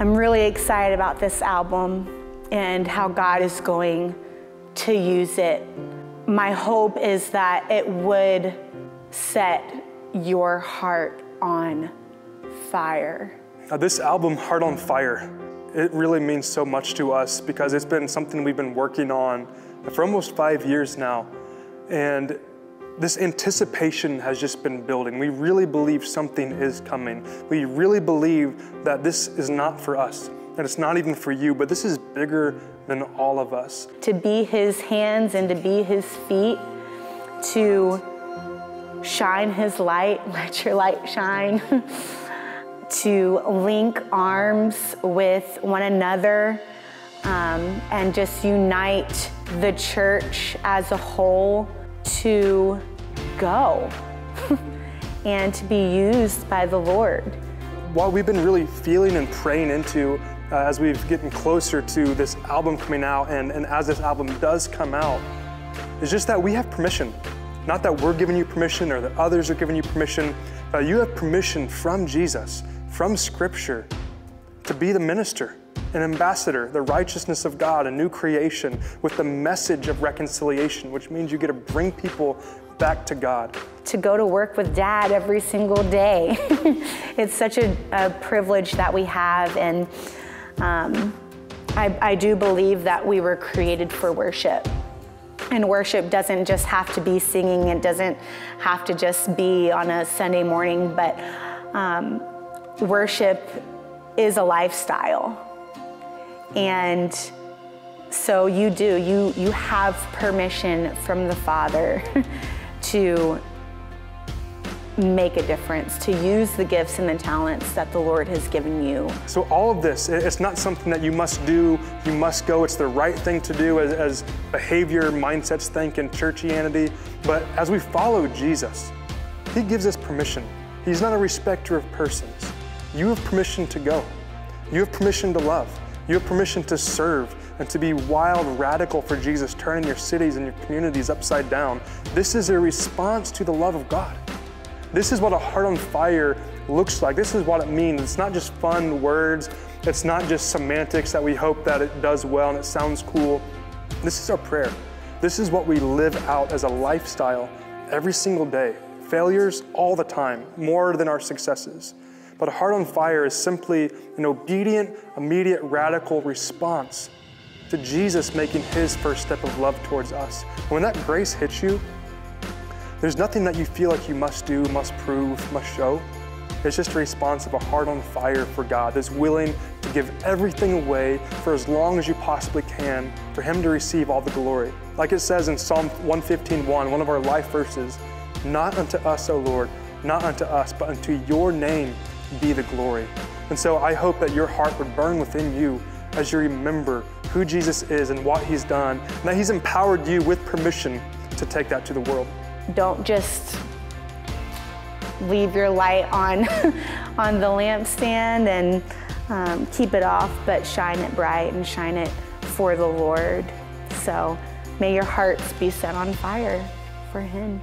I'm really excited about this album and how God is going to use it. My hope is that it would set your heart on fire. Now, this album, Heart on Fire, it really means so much to us because it's been something we've been working on for almost five years now. And this anticipation has just been building. We really believe something is coming. We really believe that this is not for us, and it's not even for you, but this is bigger than all of us. To be his hands and to be his feet, to shine his light, let your light shine, to link arms with one another um, and just unite the church as a whole to go and to be used by the Lord. What we've been really feeling and praying into uh, as we've getting closer to this album coming out and, and as this album does come out is just that we have permission. Not that we're giving you permission or that others are giving you permission, but you have permission from Jesus, from Scripture, to be the minister an ambassador, the righteousness of God, a new creation with the message of reconciliation, which means you get to bring people back to God. To go to work with dad every single day. it's such a, a, privilege that we have. And um, I, I do believe that we were created for worship. And worship doesn't just have to be singing, it doesn't have to just be on a Sunday morning, but um, worship is a lifestyle. And so you do, you, you have permission from the Father to make a difference, to use the gifts and the talents that the Lord has given you. So, all of this, it's not something that you must do, you must go, it's the right thing to do as, as behavior, mindsets think in churchianity. But as we follow Jesus, He gives us permission. He's not a respecter of persons. You have permission to go, you have permission to love. You have permission to serve and to be wild, radical for Jesus, turning your cities and your communities upside down. This is a response to the love of God. This is what a heart on fire looks like. This is what it means. It's not just fun words. It's not just semantics that we hope that it does well and it sounds cool. This is our prayer. This is what we live out as a lifestyle every single day. Failures all the time, more than our successes. But a heart on fire is simply an obedient, immediate, radical response to Jesus making his first step of love towards us. And when that grace hits you, there's nothing that you feel like you must do, must prove, must show. It's just a response of a heart on fire for God that's willing to give everything away for as long as you possibly can for Him to receive all the glory. Like it says in Psalm 115:1, one of our life verses, not unto us, O Lord, not unto us, but unto your name be the glory. And so I hope that your heart would burn within you as you remember who Jesus is and what he's done, and that he's empowered you with permission to take that to the world. Don't just leave your light on, on the lampstand and um, keep it off, but shine it bright and shine it for the Lord. So may your hearts be set on fire for him.